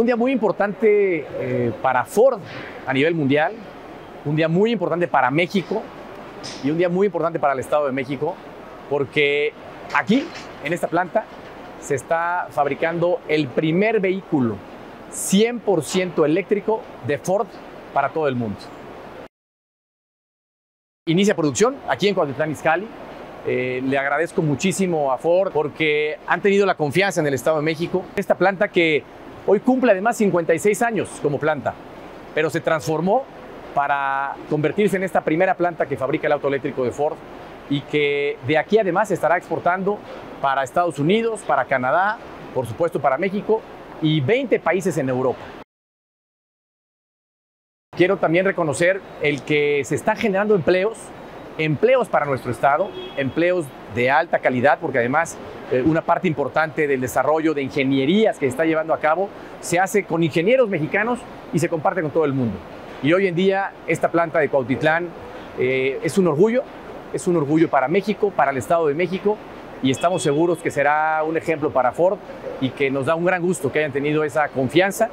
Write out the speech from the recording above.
Un día muy importante eh, para Ford a nivel mundial, un día muy importante para México y un día muy importante para el Estado de México, porque aquí, en esta planta, se está fabricando el primer vehículo 100% eléctrico de Ford para todo el mundo. Inicia producción aquí en Cuautitlán Izcalli. Eh, le agradezco muchísimo a Ford porque han tenido la confianza en el Estado de México. Esta planta que hoy cumple además 56 años como planta, pero se transformó para convertirse en esta primera planta que fabrica el auto eléctrico de Ford y que de aquí además estará exportando para Estados Unidos, para Canadá, por supuesto para México y 20 países en Europa. Quiero también reconocer el que se están generando empleos, empleos para nuestro Estado, empleos de alta calidad, porque además eh, una parte importante del desarrollo de ingenierías que se está llevando a cabo se hace con ingenieros mexicanos y se comparte con todo el mundo. Y hoy en día esta planta de Cuautitlán eh, es un orgullo, es un orgullo para México, para el Estado de México, y estamos seguros que será un ejemplo para Ford y que nos da un gran gusto que hayan tenido esa confianza.